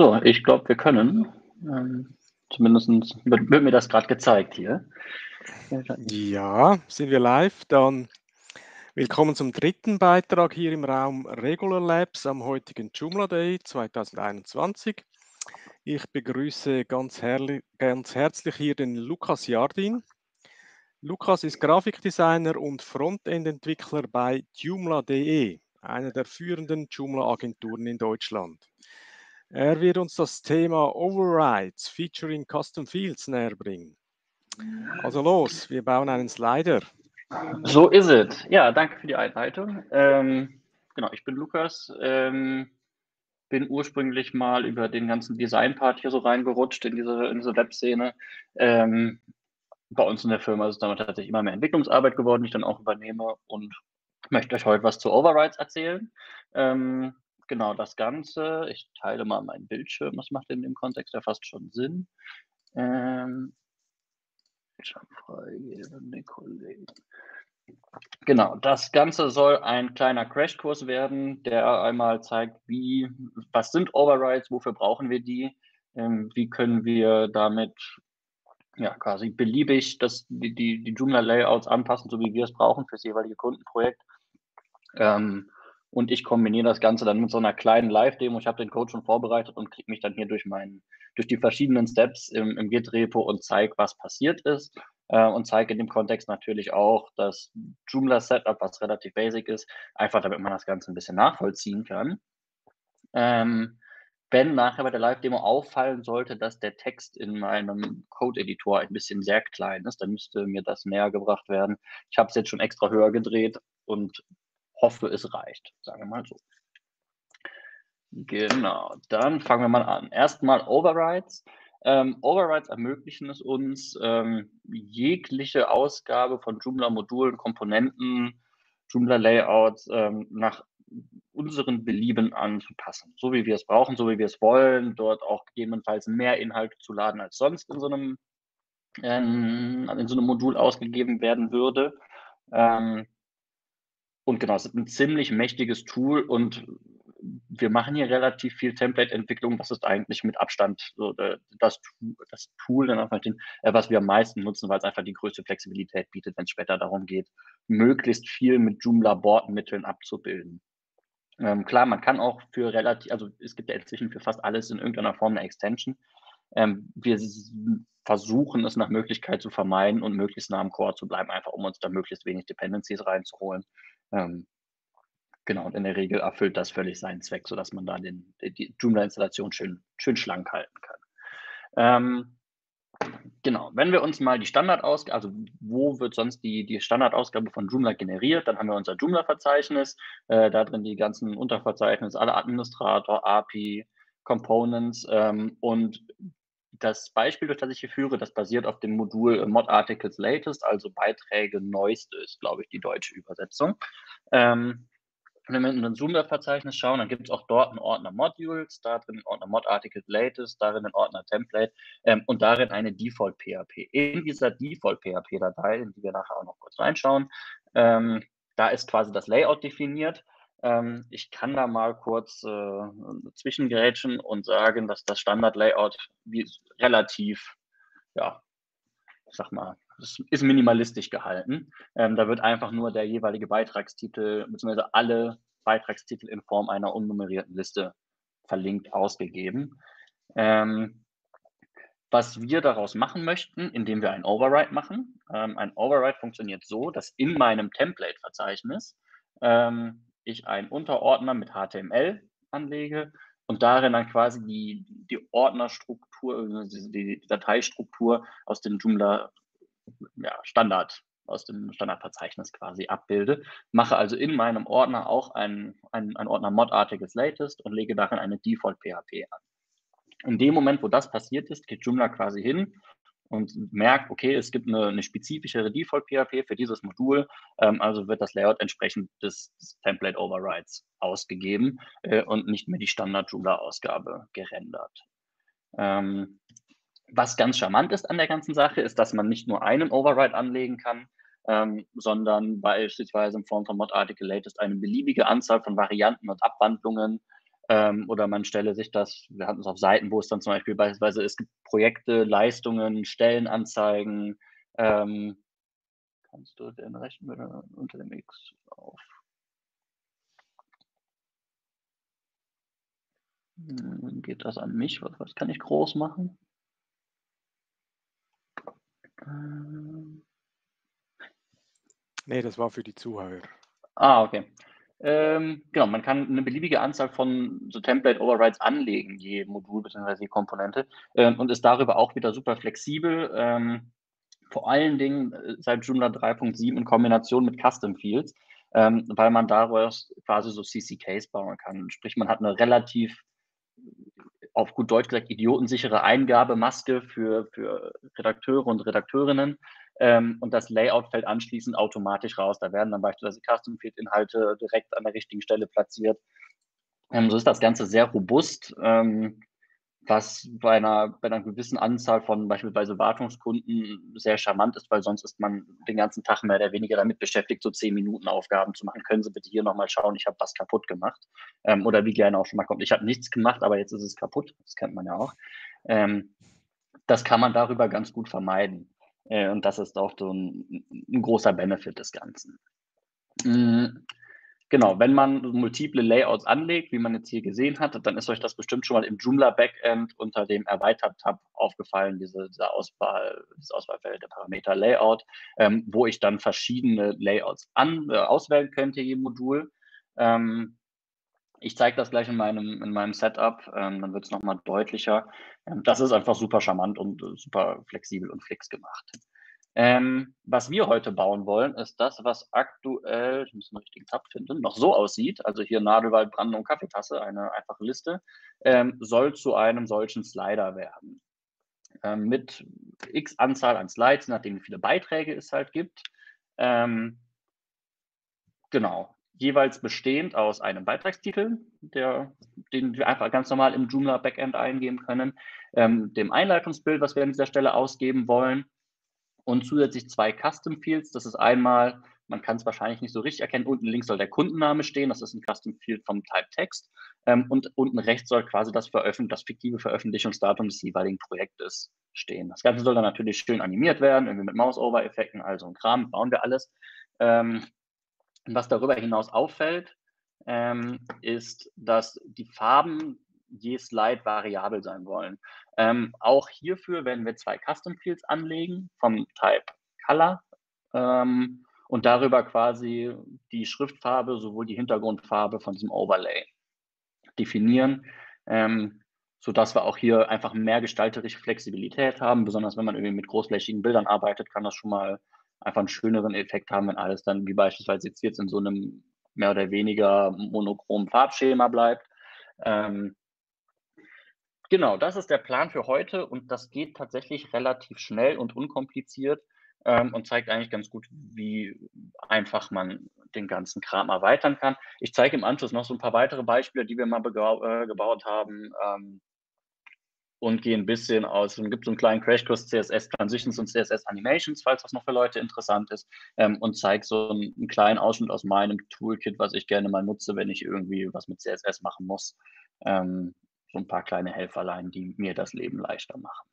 So, ich glaube, wir können. Ähm, zumindest wird, wird, mir das gerade gezeigt hier. Ja, sind wir live. Dann willkommen zum dritten Beitrag hier im Raum Regular Labs am heutigen Joomla Day 2021. Ich begrüße ganz, ganz herzlich hier den Lukas Jardin. Lukas ist Grafikdesigner und Frontend-Entwickler bei Joomla.de, einer der führenden Joomla-Agenturen in Deutschland. Er wird uns das Thema Overrides featuring Custom Fields näher bringen. Also los, wir bauen einen Slider. So ist es. Ja, danke für die Einleitung. Ähm, genau, ich bin Lukas. Ähm, bin ursprünglich mal über den ganzen Design-Part hier so reingerutscht in diese, in diese Webszene. Ähm, bei uns in der Firma ist es dann tatsächlich immer mehr Entwicklungsarbeit geworden, die ich dann auch übernehme und möchte euch heute was zu Overrides erzählen. Ähm, genau das Ganze. Ich teile mal meinen Bildschirm. Das macht in dem Kontext ja fast schon Sinn. Ähm, den Kollegen. Genau, das Ganze soll ein kleiner Crashkurs werden, der einmal zeigt, wie, was sind Overrides, wofür brauchen wir die, ähm, wie können wir damit ja, quasi beliebig das, die, die, die Joomla-Layouts anpassen, so wie wir es brauchen für das jeweilige Kundenprojekt. Ähm, und ich kombiniere das Ganze dann mit so einer kleinen Live-Demo. Ich habe den Code schon vorbereitet und kriege mich dann hier durch meinen, durch die verschiedenen Steps im, im Git-Repo und zeige, was passiert ist. Äh, und zeige in dem Kontext natürlich auch das Joomla-Setup, was relativ basic ist, einfach damit man das Ganze ein bisschen nachvollziehen kann. Ähm, wenn nachher bei der Live-Demo auffallen sollte, dass der Text in meinem Code-Editor ein bisschen sehr klein ist, dann müsste mir das näher gebracht werden. Ich habe es jetzt schon extra höher gedreht und hoffe, es reicht, sagen wir mal so. Genau, dann fangen wir mal an. Erstmal Overrides. Ähm, Overrides ermöglichen es uns, ähm, jegliche Ausgabe von Joomla-Modulen, Komponenten, Joomla-Layouts ähm, nach unseren Belieben anzupassen. So wie wir es brauchen, so wie wir es wollen, dort auch gegebenenfalls mehr Inhalte zu laden, als sonst in so einem, ähm, in so einem Modul ausgegeben werden würde. Ähm, und genau, es ist ein ziemlich mächtiges Tool und wir machen hier relativ viel Template-Entwicklung. Das ist eigentlich mit Abstand so das, das Tool, äh, was wir am meisten nutzen, weil es einfach die größte Flexibilität bietet, wenn es später darum geht, möglichst viel mit Joomla-Bordmitteln abzubilden. Ähm, klar, man kann auch für relativ, also es gibt ja inzwischen für fast alles in irgendeiner Form eine Extension. Ähm, wir versuchen es nach Möglichkeit zu vermeiden und möglichst nah am Core zu bleiben, einfach um uns da möglichst wenig Dependencies reinzuholen. Ähm, genau, und in der Regel erfüllt das völlig seinen Zweck, sodass man da den, die Joomla-Installation schön, schön schlank halten kann. Ähm, Genau, wenn wir uns mal die Standardausgabe, also wo wird sonst die, die Standardausgabe von Joomla generiert, dann haben wir unser Joomla-Verzeichnis, äh, da drin die ganzen Unterverzeichnisse, alle Administrator, API, Components ähm, und das Beispiel, durch das ich hier führe, das basiert auf dem Modul Mod Articles Latest, also Beiträge Neueste ist, glaube ich, die deutsche Übersetzung. Ähm, wenn wir in ein Joomla-Verzeichnis schauen, dann gibt es auch dort einen Ordner Modules, da drin einen Ordner Mod Articles Latest, darin einen Ordner Template ähm, und darin eine Default PHP. In dieser Default PHP-Datei, in die wir nachher auch noch kurz reinschauen, ähm, da ist quasi das Layout definiert. Ähm, ich kann da mal kurz äh, zwischengrätschen und sagen, dass das Standard-Layout relativ, ja, ich sag mal, ist minimalistisch gehalten. Ähm, da wird einfach nur der jeweilige Beitragstitel bzw. alle Beitragstitel in Form einer unnummerierten Liste verlinkt ausgegeben. Ähm, was wir daraus machen möchten, indem wir ein Override machen. Ähm, ein Override funktioniert so, dass in meinem Template-Verzeichnis ähm, ich einen Unterordner mit HTML anlege und darin dann quasi die, die Ordnerstruktur, die, die Dateistruktur aus dem Joomla ja, Standard aus dem Standardverzeichnis quasi abbilde, mache also in meinem Ordner auch einen, einen Ordner modartiges Latest und lege darin eine Default PHP an. In dem Moment, wo das passiert ist, geht Joomla quasi hin und merkt, okay, es gibt eine, eine spezifischere Default PHP für dieses Modul, ähm, also wird das Layout entsprechend des, des Template Overrides ausgegeben äh, und nicht mehr die Standard Joomla Ausgabe gerendert. Ähm, was ganz charmant ist an der ganzen Sache, ist, dass man nicht nur einen Override anlegen kann, ähm, sondern beispielsweise in Form von Mod Article Latest eine beliebige Anzahl von Varianten und Abwandlungen Ähm, oder man stelle sich das, wir hatten es auf Seiten, wo es dann zum Beispiel beispielsweise, es gibt Projekte, Leistungen, Stellenanzeigen. Ähm, kannst du den rechten unter dem X auf? Hm, geht das an mich? Was, was kann ich groß machen? Ähm. Nee, das war für die Zuhörer. Ah, okay. Ähm, genau, man kann eine beliebige Anzahl von so Template Overrides anlegen, je Modul bzw. je Komponente, ähm, und ist darüber auch wieder super flexibel. Ähm, vor allen Dingen äh, seit Joomla 3.7 in Kombination mit Custom Fields, ähm, weil man daraus quasi so CCKs bauen kann. Sprich, man hat eine relativ auf gut Deutsch gesagt, idiotensichere Eingabemaske für, für Redakteure und Redakteurinnen. Ähm, und das Layout fällt anschließend automatisch raus. Da werden dann beispielsweise Custom-Field-Inhalte direkt an der richtigen Stelle platziert. Ähm, so ist das Ganze sehr robust. Ähm, was bei einer, bei einer gewissen Anzahl von beispielsweise Wartungskunden sehr charmant ist, weil sonst ist man den ganzen Tag mehr oder weniger damit beschäftigt, so zehn Minuten Aufgaben zu machen. Können Sie bitte hier nochmal schauen, ich habe was kaputt gemacht. Ähm, oder wie gerne auch schon mal kommt, ich habe nichts gemacht, aber jetzt ist es kaputt. Das kennt man ja auch. Ähm, das kann man darüber ganz gut vermeiden. Äh, und das ist auch so ein, ein großer Benefit des Ganzen. Mhm. Genau, wenn man multiple Layouts anlegt, wie man jetzt hier gesehen hat, dann ist euch das bestimmt schon mal im Joomla Backend unter dem Erweitert-Tab aufgefallen, diese, diese Auswahl, das Auswahlfeld der Parameter Layout, ähm, wo ich dann verschiedene Layouts an, äh, auswählen könnte, je Modul. Ähm, ich zeige das gleich in meinem, in meinem Setup, ähm, dann wird es nochmal deutlicher. Ähm, das ist einfach super charmant und äh, super flexibel und fix gemacht. Ähm, was wir heute bauen wollen, ist das, was aktuell, ich muss einen richtigen Tab finden, noch so aussieht. Also hier Nadelwald, Brandung, Kaffeetasse, eine einfache Liste, ähm, soll zu einem solchen Slider werden. Ähm, mit x Anzahl an Slides, nachdem wie viele Beiträge es halt gibt. Ähm, genau, jeweils bestehend aus einem Beitragstitel, der, den wir einfach ganz normal im Joomla Backend eingeben können, ähm, dem Einleitungsbild, was wir an dieser Stelle ausgeben wollen, und zusätzlich zwei Custom Fields. Das ist einmal, man kann es wahrscheinlich nicht so richtig erkennen, unten links soll der Kundenname stehen, das ist ein Custom Field vom Type Text. Ähm, und unten rechts soll quasi das, das fiktive Veröffentlichungsdatum des jeweiligen Projektes stehen. Das Ganze soll dann natürlich schön animiert werden, irgendwie mit Mouse-Over-Effekten, also ein Kram, bauen wir alles. Ähm, was darüber hinaus auffällt, ähm, ist, dass die Farben je Slide variabel sein wollen. Ähm, auch hierfür werden wir zwei Custom Fields anlegen vom Type Color ähm, und darüber quasi die Schriftfarbe sowohl die Hintergrundfarbe von diesem Overlay definieren, ähm, sodass wir auch hier einfach mehr gestalterische Flexibilität haben. Besonders wenn man irgendwie mit großflächigen Bildern arbeitet, kann das schon mal einfach einen schöneren Effekt haben, wenn alles dann wie beispielsweise jetzt, jetzt in so einem mehr oder weniger monochromen Farbschema bleibt. Ähm, Genau, das ist der Plan für heute und das geht tatsächlich relativ schnell und unkompliziert ähm, und zeigt eigentlich ganz gut, wie einfach man den ganzen Kram erweitern kann. Ich zeige im Anschluss noch so ein paar weitere Beispiele, die wir mal äh, gebaut haben ähm, und gehe ein bisschen aus. Es gibt so einen kleinen Crashkurs CSS Transitions und CSS Animations, falls das noch für Leute interessant ist, ähm, und zeige so einen, einen, kleinen Ausschnitt aus meinem Toolkit, was ich gerne mal nutze, wenn ich irgendwie was mit CSS machen muss. Ähm, so ein paar kleine Helferlein, die mir das Leben leichter machen.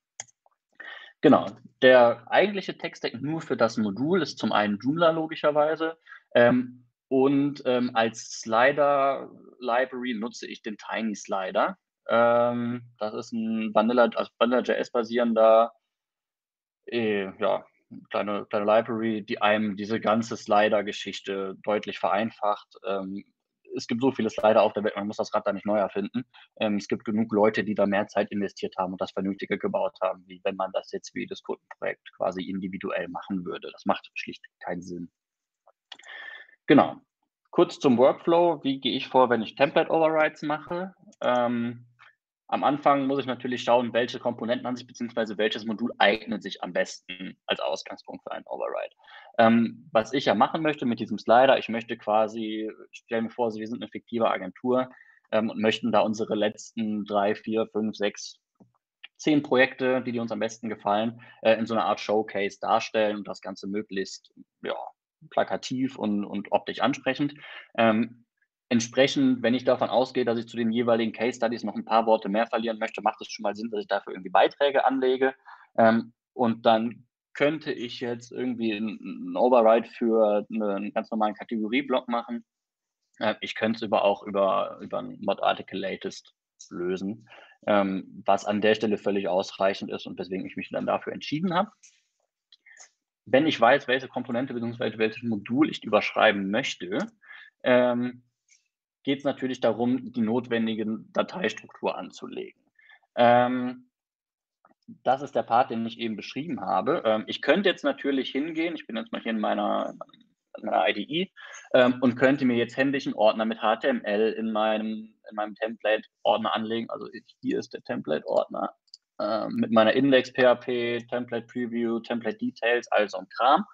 Genau, der eigentliche Text-Stack nur für das Modul ist zum einen Joomla logischerweise ähm, und ähm, als Slider-Library nutze ich den Tiny Slider. Ähm, das ist ein Vanilla, also Vanilla.js basierender, äh, ja, kleine, kleine Library, die einem diese ganze Slider-Geschichte deutlich vereinfacht. Ähm, es gibt so viele Slider auf der Welt, man muss das Rad da nicht neu erfinden. Ähm, es gibt genug Leute, die da mehr Zeit investiert haben und das Vernünftige gebaut haben, wie wenn man das jetzt wie jedes Kundenprojekt quasi individuell machen würde. Das macht schlicht keinen Sinn. Genau. Kurz zum Workflow. Wie gehe ich vor, wenn ich Template Overrides mache? Ähm, am Anfang muss ich natürlich schauen, welche Komponenten an sich bzw. welches Modul eignet sich am besten als Ausgangspunkt für einen Override. Ähm, was ich ja machen möchte mit diesem Slider, ich möchte quasi, stellen mir vor, wir sind eine fiktive Agentur ähm, und möchten da unsere letzten drei, vier, fünf, sechs, zehn Projekte, die, die uns am besten gefallen, äh, in so einer Art Showcase darstellen und das Ganze möglichst ja, plakativ und, und optisch ansprechend. Ähm, entsprechend, wenn ich davon ausgehe, dass ich zu den jeweiligen Case Studies noch ein paar Worte mehr verlieren möchte, macht es schon mal Sinn, dass ich dafür irgendwie Beiträge anlege. Ähm, und dann könnte ich jetzt irgendwie einen Override für einen ganz normalen Kategorieblock machen. Äh, ich könnte es über auch über, über ein Mod Article Latest lösen, ähm, was an der Stelle völlig ausreichend ist und weswegen ich mich dann dafür entschieden habe. Wenn ich weiß, welche Komponente bzw. welches Modul ich überschreiben möchte, ähm, geht es natürlich darum, die notwendige Dateistruktur anzulegen. Ähm, das ist der Part, den ich eben beschrieben habe. Ähm, ich könnte jetzt natürlich hingehen, ich bin jetzt mal hier in meiner, in meiner IDE ähm, und könnte mir jetzt händisch einen Ordner mit HTML in meinem, in meinem Template-Ordner anlegen. Also hier ist der Template-Ordner äh, mit meiner Index-PHP, Template Preview, Template Details, also ein Kram.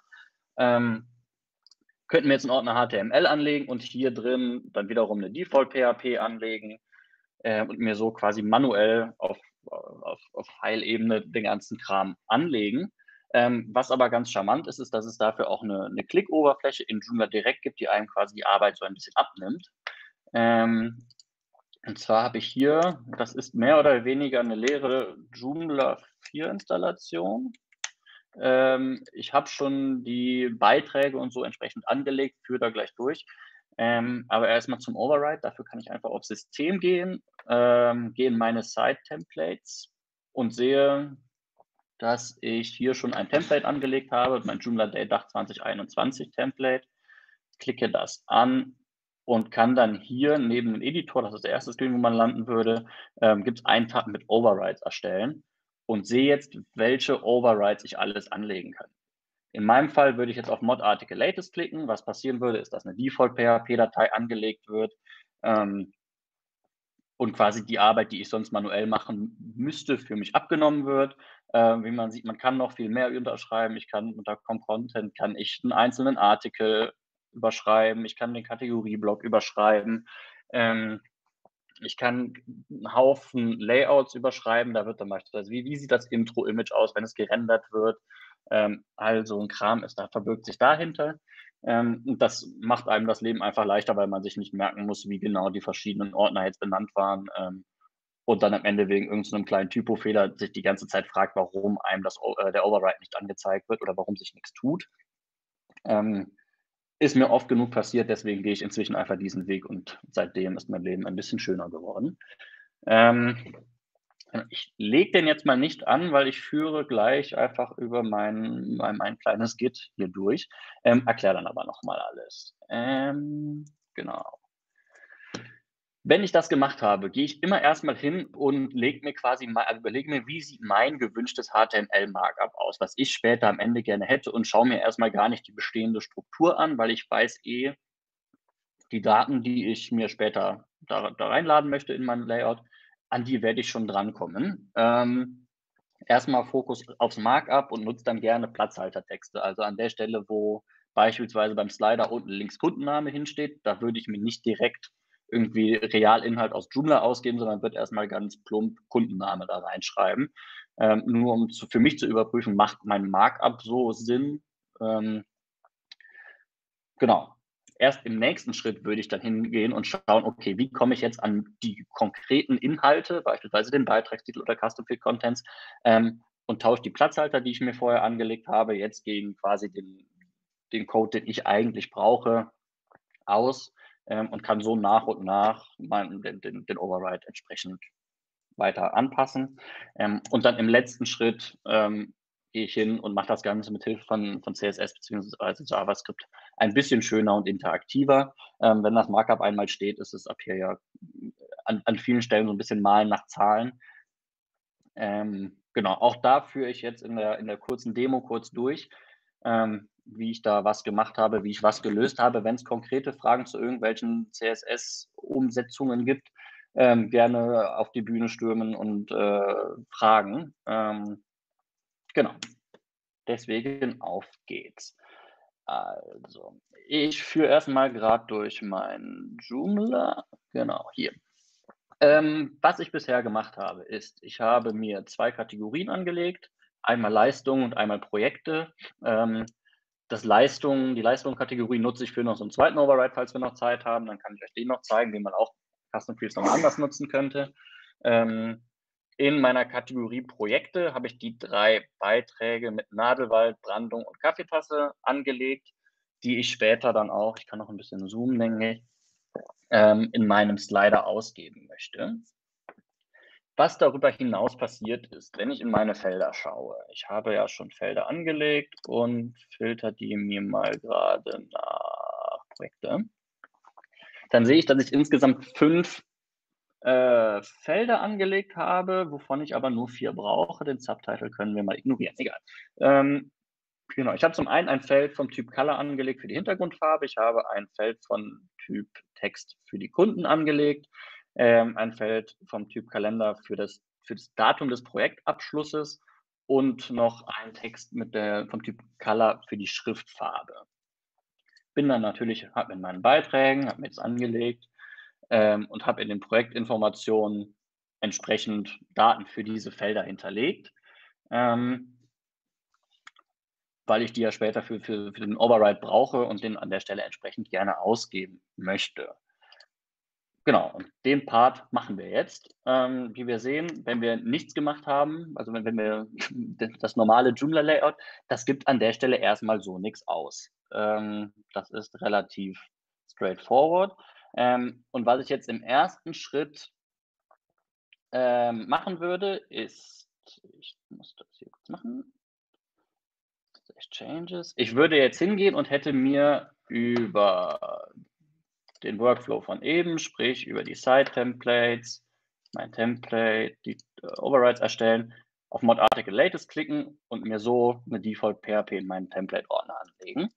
Könnten wir jetzt einen Ordner HTML anlegen und hier drin dann wiederum eine Default-PHP anlegen äh, und mir so quasi manuell auf auf, auf File-Ebene den ganzen Kram anlegen. Ähm, was aber ganz charmant ist, ist, dass es dafür auch eine, eine Klick-Oberfläche in Joomla direkt gibt, die einem quasi die Arbeit so ein bisschen abnimmt. Ähm, und zwar habe ich hier, das ist mehr oder weniger eine leere Joomla 4 Installation. Ähm, ich habe schon die Beiträge und so entsprechend angelegt, führe da gleich durch. Ähm, aber erstmal zum Override. Dafür kann ich einfach auf System gehen, ähm, gehe in meine Site-Templates und sehe, dass ich hier schon ein Template angelegt habe, mein Joomla Day Dach 2021 Template. Klicke das an und kann dann hier neben dem Editor, das ist der erste Screen, wo man landen würde, ähm, gibt es einen Tab mit Overrides erstellen und sehe jetzt, welche Overrides ich alles anlegen kann. In meinem Fall würde ich jetzt auf Mod Article Latest klicken. Was passieren würde, ist, dass eine Default PHP-Datei angelegt wird ähm, und quasi die Arbeit, die ich sonst manuell machen müsste, für mich abgenommen wird. Äh, wie man sieht, man kann noch viel mehr unterschreiben. Ich kann unter Content kann ich einen einzelnen Artikel überschreiben. Ich kann den Kategorieblock überschreiben. Ähm, ich kann einen Haufen Layouts überschreiben. Da wird dann beispielsweise, wie, wie sieht das Intro-Image aus, wenn es gerendert wird? Ähm, also ein Kram ist da, verbirgt sich dahinter. Ähm, und das macht einem das Leben einfach leichter, weil man sich nicht merken muss, wie genau die verschiedenen Ordner jetzt benannt waren. Ähm, und dann am Ende wegen irgendeinem kleinen Typofehler sich die ganze Zeit fragt, warum einem das, äh, der Override nicht angezeigt wird oder warum sich nichts tut. Ähm, ist mir oft genug passiert, deswegen gehe ich inzwischen einfach diesen Weg und seitdem ist mein Leben ein bisschen schöner geworden. Ähm, ich lege den jetzt mal nicht an, weil ich führe gleich einfach über mein, mein, mein kleines Git hier durch. Ähm, Erkläre dann aber nochmal alles. Ähm, genau. Wenn ich das gemacht habe, gehe ich immer erstmal hin und lege mir quasi mal, also überlege mir, wie sieht mein gewünschtes HTML-Markup aus, was ich später am Ende gerne hätte und schaue mir erstmal gar nicht die bestehende Struktur an, weil ich weiß eh, die Daten, die ich mir später da, da reinladen möchte in mein Layout, an die werde ich schon drankommen. Ähm, erstmal Fokus aufs Markup und nutze dann gerne Platzhaltertexte. Also an der Stelle, wo beispielsweise beim Slider unten links Kundenname hinsteht, da würde ich mir nicht direkt irgendwie Realinhalt aus Joomla ausgeben, sondern wird erstmal ganz plump Kundenname da reinschreiben. Ähm, nur um zu, für mich zu überprüfen, macht mein Markup so Sinn? Ähm, genau erst im nächsten Schritt würde ich dann hingehen und schauen, okay, wie komme ich jetzt an die konkreten Inhalte, beispielsweise den Beitragstitel oder Custom Field Contents, ähm, und tausche die Platzhalter, die ich mir vorher angelegt habe, jetzt gegen quasi den, den Code, den ich eigentlich brauche, aus ähm, und kann so nach und nach mein, den, den, den Override entsprechend weiter anpassen. Ähm, und dann im letzten Schritt ähm, gehe ich hin und mache das Ganze mit Hilfe von, von CSS bzw. JavaScript ein bisschen schöner und interaktiver. Ähm, wenn das Markup einmal steht, ist es ab hier ja an, an vielen Stellen so ein bisschen malen nach Zahlen. Ähm, genau, auch da führe ich jetzt in der, in der kurzen Demo kurz durch, ähm, wie ich da was gemacht habe, wie ich was gelöst habe. Wenn es konkrete Fragen zu irgendwelchen CSS-Umsetzungen gibt, ähm, gerne auf die Bühne stürmen und äh, fragen. Ähm, Genau. Deswegen auf geht's. Also, ich führe erstmal gerade durch mein Joomla. Genau, hier. Ähm, was ich bisher gemacht habe, ist, ich habe mir zwei Kategorien angelegt. Einmal Leistung und einmal Projekte. Ähm, das Leistung, die Leistungskategorie nutze ich für noch so einen zweiten Override, falls wir noch Zeit haben. Dann kann ich euch den noch zeigen, wie man auch Custom Fields nochmal anders nutzen könnte. Ähm, in meiner Kategorie Projekte habe ich die drei Beiträge mit Nadelwald, Brandung und Kaffeetasse angelegt, die ich später dann auch, ich kann noch ein bisschen zoomen, denke ich, ähm, in meinem Slider ausgeben möchte. Was darüber hinaus passiert ist, wenn ich in meine Felder schaue. Ich habe ja schon Felder angelegt und filter die mir mal gerade nach Projekte. Dann sehe ich, dass ich insgesamt fünf äh, Felder angelegt habe, wovon ich aber nur vier brauche. Den Subtitle können wir mal ignorieren. Egal. Ähm, genau, ich habe zum einen ein Feld vom Typ Color angelegt für die Hintergrundfarbe. Ich habe ein Feld von Typ Text für die Kunden angelegt ähm, ein Feld vom Typ Kalender für das, für das Datum des Projektabschlusses und noch ein Text mit der, vom Typ Color für die Schriftfarbe. Bin dann natürlich, habe in meinen Beiträgen, habe mir jetzt angelegt ähm, und habe in den Projektinformationen entsprechend Daten für diese Felder hinterlegt, ähm, weil ich die ja später für, für, für den Override brauche und den an der Stelle entsprechend gerne ausgeben möchte. Genau, und den Part machen wir jetzt. Ähm, wie wir sehen, wenn wir nichts gemacht haben, also wenn, wenn wir das normale Joomla-Layout, das gibt an der Stelle erstmal so nichts aus. Ähm, das ist relativ straightforward. Ähm, und was ich jetzt im ersten Schritt ähm, machen würde, ist, ich muss das hier kurz machen. Changes. Ich würde jetzt hingehen und hätte mir über den Workflow von eben, sprich über die Site-Templates, mein Template, die äh, Overrides erstellen, auf Mod Article Latest klicken und mir so eine Default PHP in meinen Template-Ordner anlegen.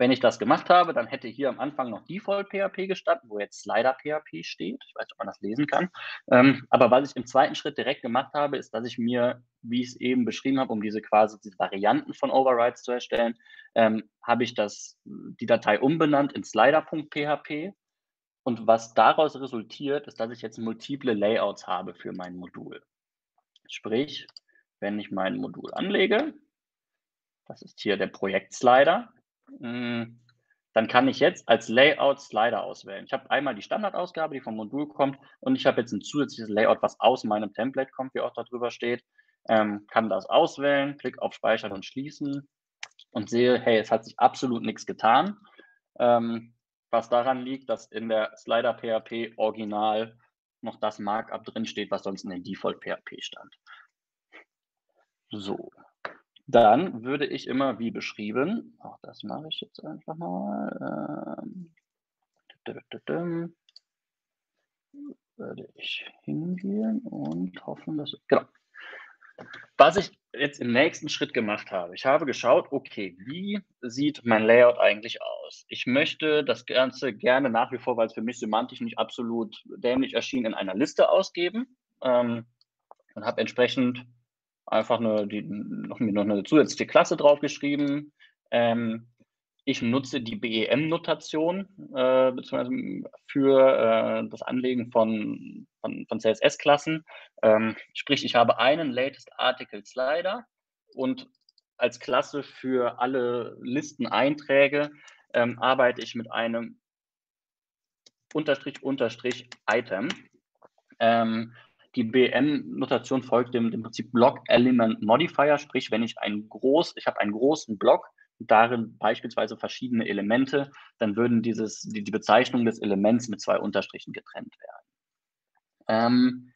Wenn ich das gemacht habe, dann hätte hier am Anfang noch Default PHP gestanden, wo jetzt Slider PHP steht. Ich weiß nicht, ob man das lesen kann. Ähm, aber was ich im zweiten Schritt direkt gemacht habe, ist, dass ich mir, wie ich es eben beschrieben habe, um diese quasi diese Varianten von Overrides zu erstellen, ähm, habe ich das, die Datei umbenannt in slider.php. Und was daraus resultiert, ist, dass ich jetzt multiple Layouts habe für mein Modul. Sprich, wenn ich mein Modul anlege, das ist hier der Projektslider, dann kann ich jetzt als Layout Slider auswählen. Ich habe einmal die Standardausgabe, die vom Modul kommt, und ich habe jetzt ein zusätzliches Layout, was aus meinem Template kommt, wie auch da drüber steht. Ähm, kann das auswählen, klick auf Speichern und Schließen und sehe, hey, es hat sich absolut nichts getan. Ähm, was daran liegt, dass in der Slider PHP Original noch das Markup drin steht, was sonst in den Default PHP stand. So, dann würde ich immer wie beschrieben, auch das mache ich jetzt einfach mal, ähm, würde ich hingehen und hoffen, dass, genau. Was ich jetzt im nächsten Schritt gemacht habe, ich habe geschaut, okay, wie sieht mein Layout eigentlich aus? Ich möchte das Ganze gerne nach wie vor, weil es für mich semantisch nicht absolut dämlich erschien, in einer Liste ausgeben ähm, und habe entsprechend einfach eine, die, noch, noch eine zusätzliche Klasse draufgeschrieben. Ähm, ich nutze die BEM-Notation äh, beziehungsweise für äh, das Anlegen von, von, von CSS-Klassen. Ähm, sprich, ich habe einen Latest Article Slider und als Klasse für alle Listeneinträge ähm, arbeite ich mit einem Unterstrich Unterstrich Item. Ähm, die BM-Notation folgt dem, dem Prinzip Block Element Modifier, sprich, wenn ich einen groß, ich habe einen großen Block, darin beispielsweise verschiedene Elemente, dann würden dieses, die, die Bezeichnung des Elements mit zwei Unterstrichen getrennt werden. Ähm,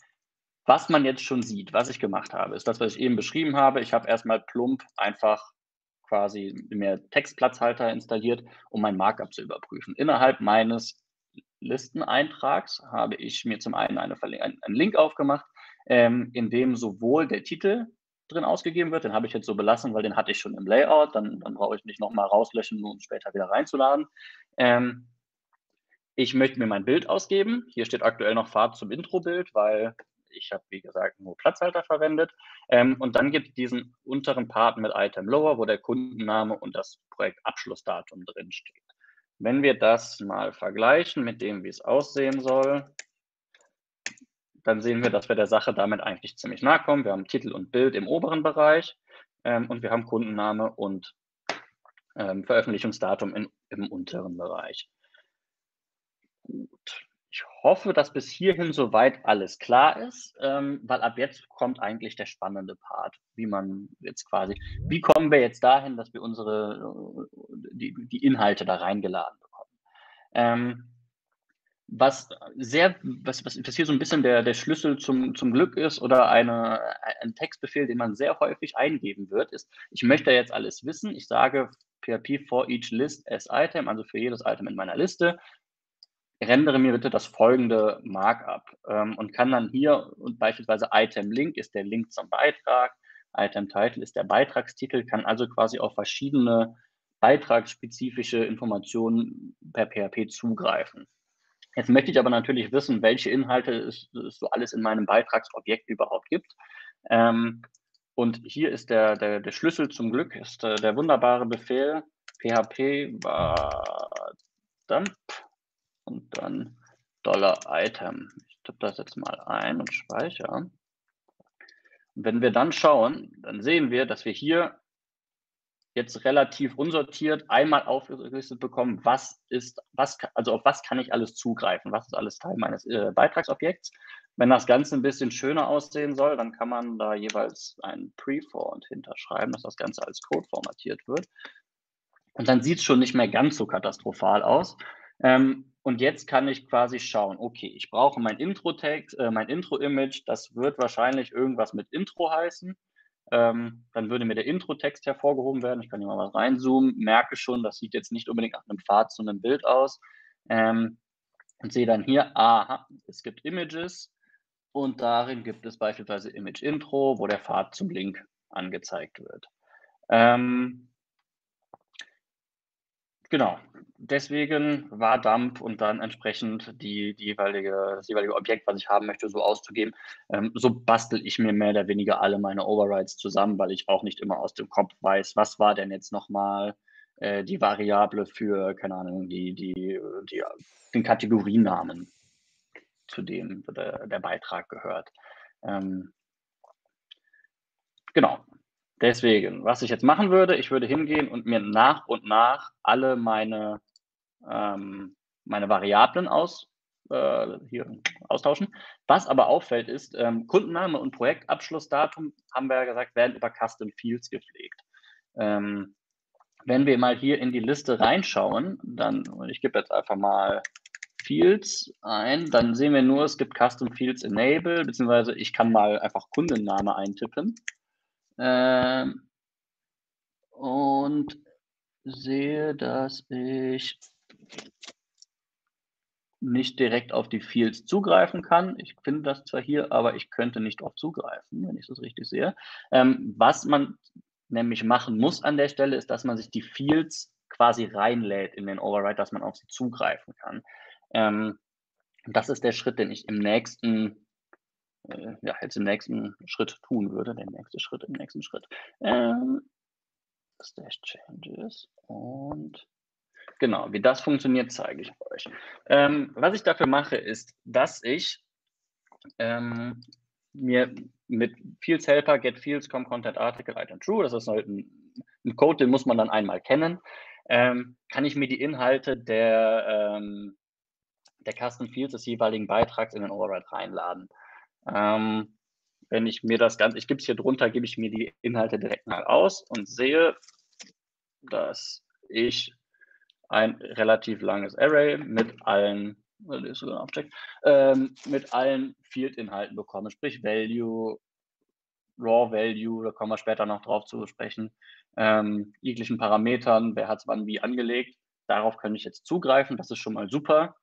was man jetzt schon sieht, was ich gemacht habe, ist das, was ich eben beschrieben habe. Ich habe erstmal plump einfach quasi mir Textplatzhalter installiert, um mein Markup zu überprüfen. Innerhalb meines Listeneintrags habe ich mir zum einen eine, einen Link aufgemacht, ähm, in dem sowohl der Titel drin ausgegeben wird, den habe ich jetzt so belassen, weil den hatte ich schon im Layout, dann, dann brauche ich nicht nochmal rauslöschen, um später wieder reinzuladen. Ähm, ich möchte mir mein Bild ausgeben. Hier steht aktuell noch Farb zum Intro-Bild, weil ich habe, wie gesagt, nur Platzhalter verwendet. Ähm, und dann gibt es diesen unteren Part mit Item Lower, wo der Kundenname und das Projektabschlussdatum drin. Wenn wir das mal vergleichen mit dem, wie es aussehen soll, dann sehen wir, dass wir der Sache damit eigentlich ziemlich nahe kommen. Wir haben Titel und Bild im oberen Bereich ähm, und wir haben Kundenname und ähm, Veröffentlichungsdatum in, im unteren Bereich. Gut. Ich hoffe, dass bis hierhin soweit alles klar ist, ähm, weil ab jetzt kommt eigentlich der spannende Part, wie man jetzt quasi, wie kommen wir jetzt dahin, dass wir unsere, die, die Inhalte da reingeladen bekommen. Ähm, was sehr, was, was, was hier so ein bisschen der, der Schlüssel zum, zum Glück ist oder eine, ein Textbefehl, den man sehr häufig eingeben wird, ist, ich möchte jetzt alles wissen. Ich sage PHP for each list as item, also für jedes Item in meiner Liste, rendere mir bitte das folgende Markup ähm, und kann dann hier und beispielsweise Item Link ist der Link zum Beitrag, Item Title ist der Beitragstitel, kann also quasi auf verschiedene beitragsspezifische Informationen per PHP zugreifen. Jetzt möchte ich aber natürlich wissen, welche Inhalte es, es so alles in meinem Beitragsobjekt überhaupt gibt. Ähm, und hier ist der, der, der Schlüssel zum Glück, ist äh, der wunderbare Befehl php war dump und dann Dollar Item. Ich tippe das jetzt mal ein und speichere. Und wenn wir dann schauen, dann sehen wir, dass wir hier jetzt relativ unsortiert einmal aufgelistet bekommen, was ist, was, also auf was kann ich alles zugreifen, was ist alles Teil meines äh, Beitragsobjekts. Wenn das Ganze ein bisschen schöner aussehen soll, dann kann man da jeweils ein Prefont hinterschreiben, dass das Ganze als Code formatiert wird. Und dann sieht es schon nicht mehr ganz so katastrophal aus. Ähm, und jetzt kann ich quasi schauen, okay, ich brauche mein Intro-Text, äh, mein Intro-Image, das wird wahrscheinlich irgendwas mit Intro heißen. Ähm, dann würde mir der Intro-Text hervorgehoben werden. Ich kann hier mal was reinzoomen, merke schon, das sieht jetzt nicht unbedingt nach einem Pfad zu einem Bild aus. Ähm, und sehe dann hier, aha, es gibt Images und darin gibt es beispielsweise Image Intro, wo der Pfad zum Link angezeigt wird. Ähm, genau, deswegen war Dump und dann entsprechend die, die jeweilige, das jeweilige Objekt, was ich haben möchte, so auszugeben. Ähm, so bastel ich mir mehr oder weniger alle meine Overrides zusammen, weil ich auch nicht immer aus dem Kopf weiß, was war denn jetzt nochmal äh, die Variable für, keine Ahnung, die, die, die, den Kategorienamen, zu dem der, der Beitrag gehört. Ähm, genau, Deswegen, was ich jetzt machen würde, ich würde hingehen und mir nach und nach alle meine ähm, meine Variablen aus, äh, hier austauschen. Was aber auffällt ist, ähm, Kundenname und Projektabschlussdatum, haben wir ja gesagt, werden über Custom Fields gepflegt. Ähm, wenn wir mal hier in die Liste reinschauen, dann, ich gebe jetzt einfach mal Fields ein, dann sehen wir nur, es gibt Custom Fields Enable, beziehungsweise ich kann mal einfach Kundenname eintippen. Ähm, und sehe, dass ich nicht direkt auf die Fields zugreifen kann. Ich finde das zwar hier, aber ich könnte nicht darauf zugreifen, wenn ich das richtig sehe. Ähm, was man nämlich machen muss an der Stelle, ist, dass man sich die Fields quasi reinlädt in den Override, dass man auf sie zugreifen kann. Ähm, das ist der Schritt, den ich im nächsten, äh, ja, jetzt im nächsten Schritt tun würde. Der nächste Schritt im nächsten Schritt. Ähm, Stash Changes und Genau, wie das funktioniert, zeige ich euch. Ähm, was ich dafür mache, ist, dass ich ähm, mir mit Fields Helper, Get Fields, Com Content Article, Item True, das ist halt ein, ein, Code, den muss man dann einmal kennen, ähm, kann ich mir die Inhalte der, ähm, der Custom Fields des jeweiligen Beitrags in den Override reinladen. Ähm, wenn ich mir das Ganze, ich gebe es hier drunter, gebe ich mir die Inhalte direkt mal aus und sehe, dass ich ein relativ langes Array mit allen, Object, ähm, mit allen Field-Inhalten bekomme, sprich Value, Raw Value, da kommen wir später noch drauf zu sprechen, ähm, jeglichen Parametern, wer hat es wann wie angelegt. Darauf könnte ich jetzt zugreifen, das ist schon mal super,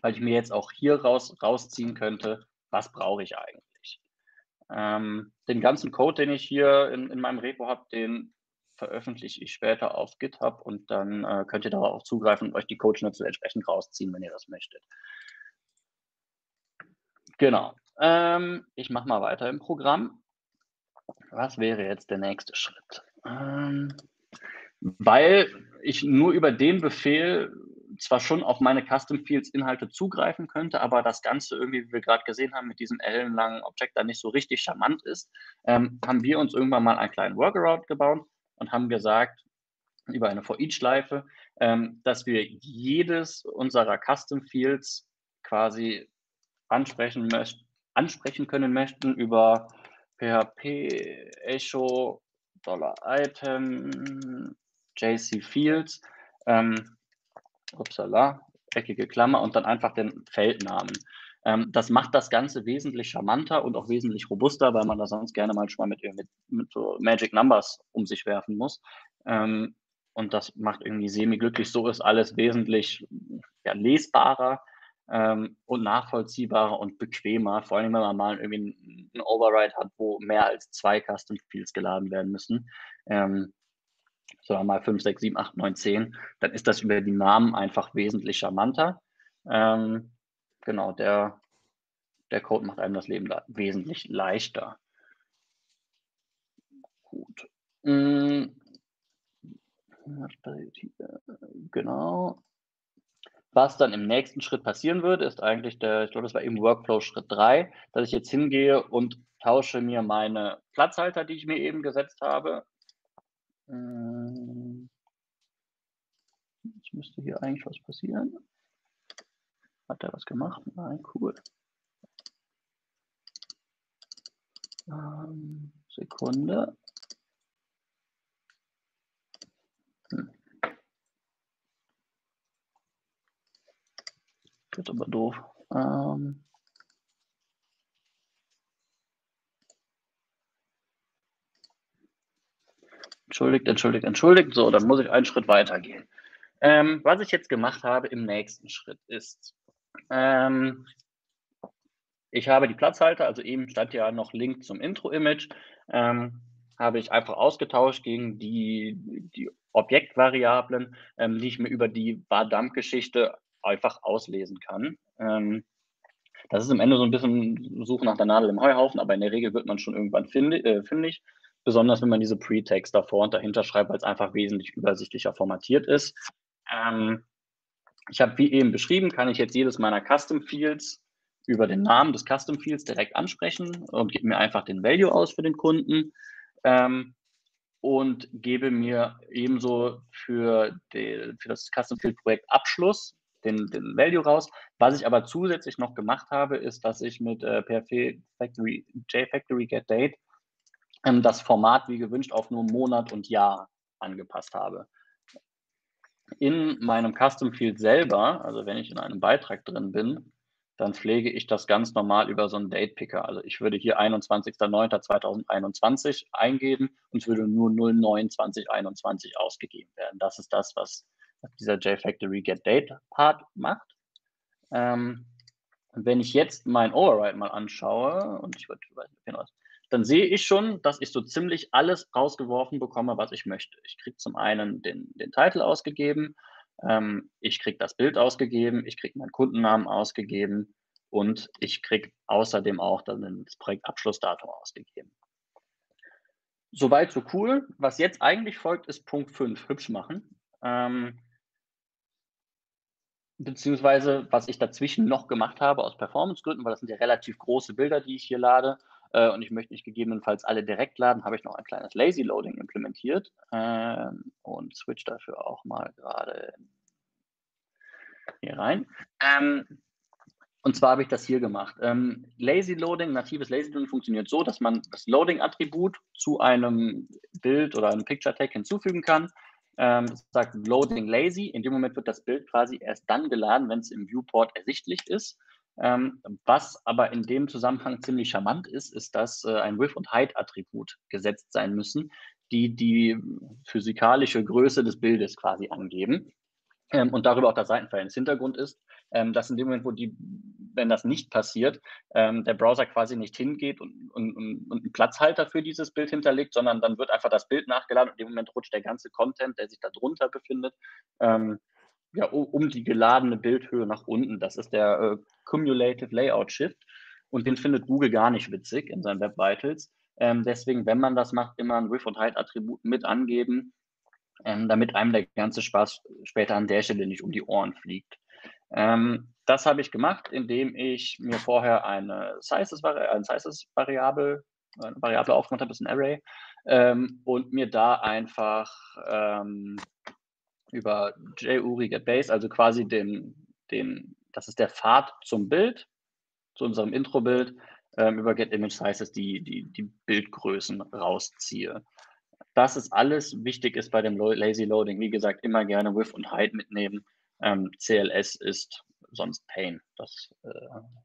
weil ich mir jetzt auch hier raus, rausziehen könnte, was brauche ich eigentlich. Ähm, den ganzen Code, den ich hier in, in meinem Repo habe, den veröffentliche ich später auf GitHub und dann äh, könnt ihr darauf zugreifen und euch die Codeschnitzel entsprechend rausziehen, wenn ihr das möchtet. Genau. Ähm, ich mache mal weiter im Programm. Was wäre jetzt der nächste Schritt? Ähm, weil ich nur über den Befehl zwar schon auf meine Custom Fields Inhalte zugreifen könnte, aber das Ganze irgendwie, wie wir gerade gesehen haben, mit diesem ellenlangen Objekt da nicht so richtig charmant ist, ähm, haben wir uns irgendwann mal einen kleinen Workaround gebaut, und haben gesagt, über eine For-Each-Schleife, ähm, dass wir jedes unserer Custom Fields quasi ansprechen, ansprechen können möchten über PHP, Echo, Dollar Item, JC Fields, ähm, upsala, eckige Klammer und dann einfach den Feldnamen. Ähm, das macht das Ganze wesentlich charmanter und auch wesentlich robuster, weil man da sonst gerne mal schon mal mit, mit, mit so Magic Numbers um sich werfen muss. Ähm, und das macht irgendwie semi-glücklich. So ist alles wesentlich ja, lesbarer ähm, und nachvollziehbarer und bequemer. Vor allem, wenn man mal irgendwie einen Override hat, wo mehr als zwei Custom Fields geladen werden müssen. Ähm, wir mal 5, 6, 7, 8, 9, 10, dann ist das über die Namen einfach wesentlich charmanter. Ähm, genau, der, der Code macht einem das Leben da wesentlich leichter. Gut. Mm. Genau. Was dann im nächsten Schritt passieren würde, ist eigentlich der, ich glaube, das war eben Workflow Schritt 3, dass ich jetzt hingehe und tausche mir meine Platzhalter, die ich mir eben gesetzt habe. Mm. Jetzt müsste hier eigentlich was passieren. Hat er was gemacht? Nein, cool. Ähm, Sekunde. Hm. Wird aber doof. Ähm, entschuldigt, entschuldigt, entschuldigt. So, dann muss ich einen Schritt weitergehen. Ähm, was ich jetzt gemacht habe im nächsten Schritt ist, ähm, ich habe die Platzhalter, also eben stand ja noch Link zum Intro-Image, ähm, habe ich einfach ausgetauscht gegen die, die Objektvariablen, ähm, die ich mir über die Bar-Dump-Geschichte einfach auslesen kann. Ähm, das ist am Ende so ein bisschen Suche nach der Nadel im Heuhaufen, aber in der Regel wird man schon irgendwann findig, äh, findig besonders wenn man diese Pre-Text davor und dahinter schreibt, weil es einfach wesentlich übersichtlicher formatiert ist. Ähm, ich habe, wie eben beschrieben, kann ich jetzt jedes meiner Custom Fields über den Namen des Custom Fields direkt ansprechen und gebe mir einfach den Value aus für den Kunden ähm, und gebe mir ebenso für, die, für das Custom Field Projekt Abschluss den, den Value raus. Was ich aber zusätzlich noch gemacht habe, ist, dass ich mit äh, PHP Factory, JFactory Get Date ähm, das Format wie gewünscht auf nur Monat und Jahr angepasst habe in meinem Custom Field selber, also wenn ich in einem Beitrag drin bin, dann pflege ich das ganz normal über so einen Date Picker. Also ich würde hier 21.09.2021 eingeben und es würde nur 09.2021 ausgegeben werden. Das ist das, was dieser JFactory Get Date Part macht. Ähm, wenn ich jetzt mein Override mal anschaue, und ich würde, dann sehe ich schon, dass ich so ziemlich alles rausgeworfen bekomme, was ich möchte. Ich kriege zum einen den, den Titel ausgegeben, ähm, ich kriege das Bild ausgegeben, ich kriege meinen Kundennamen ausgegeben und ich kriege außerdem auch dann das Projektabschlussdatum ausgegeben. Soweit so cool. Was jetzt eigentlich folgt, ist Punkt 5, hübsch machen. Ähm, beziehungsweise was ich dazwischen noch gemacht habe aus Performancegründen, weil das sind ja relativ große Bilder, die ich hier lade, äh, und ich möchte nicht gegebenenfalls alle direkt laden, habe ich noch ein kleines Lazy Loading implementiert ähm, und switch dafür auch mal gerade hier rein. Ähm, und zwar habe ich das hier gemacht. Ähm, Lazy Loading, natives Lazy Loading funktioniert so, dass man das Loading-Attribut zu einem Bild oder einem Picture Tag hinzufügen kann. Ähm, sagt Loading Lazy. In dem Moment wird das Bild quasi erst dann geladen, wenn es im Viewport ersichtlich ist. Ähm, was aber in dem Zusammenhang ziemlich charmant ist, ist, dass äh, ein Width- und Height-Attribut gesetzt sein müssen, die die physikalische Größe des Bildes quasi angeben ähm, und darüber auch das Seitenverhältnis. Hintergrund ist, ähm, dass in dem Moment, wo die, wenn das nicht passiert, ähm, der Browser quasi nicht hingeht und, und, und, einen Platzhalter für dieses Bild hinterlegt, sondern dann wird einfach das Bild nachgeladen und in dem Moment rutscht der ganze Content, der sich darunter befindet, ähm, ja, um die geladene Bildhöhe nach unten. Das ist der äh, Cumulative Layout Shift und den findet Google gar nicht witzig in seinen Web Vitals. Ähm, deswegen, wenn man das macht, immer ein Width und Height Attribut mit angeben, ähm, damit einem der ganze Spaß später an der Stelle nicht um die Ohren fliegt. Ähm, das habe ich gemacht, indem ich mir vorher eine Sizes-Variable, eine Sizes -Variable, eine Variable aufgemacht habe, das ist ein Array, ähm, und mir da einfach ähm, über JURI Get Base, also quasi den, den, das ist der Pfad zum Bild, zu unserem Intro-Bild, ähm, über Get Image Sizes die, die, die Bildgrößen rausziehe. Das ist alles wichtig ist bei dem Lazy Loading. Wie gesagt, immer gerne Width und Height mitnehmen. Ähm, CLS ist sonst Pain. Das äh,